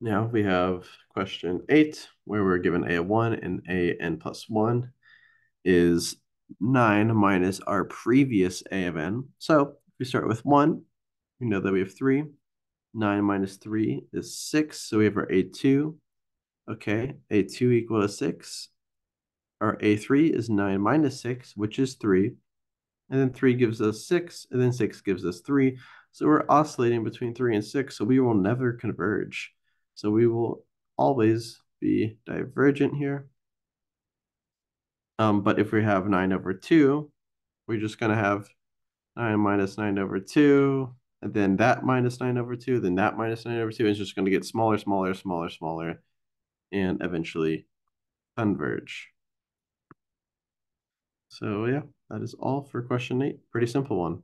Now we have question eight, where we're given a of one and a n plus one is nine minus our previous a of n. So we start with one, we know that we have three. Nine minus three is six, so we have our a2. Okay, a2 equal to six. Our a3 is nine minus six, which is three. And then three gives us six, and then six gives us three. So we're oscillating between three and six, so we will never converge. So we will always be divergent here. Um, but if we have 9 over 2, we're just going to have 9 minus 9 over 2, and then that minus 9 over 2, then that minus 9 over 2 is just going to get smaller, smaller, smaller, smaller, and eventually converge. So yeah, that is all for question 8. Pretty simple one.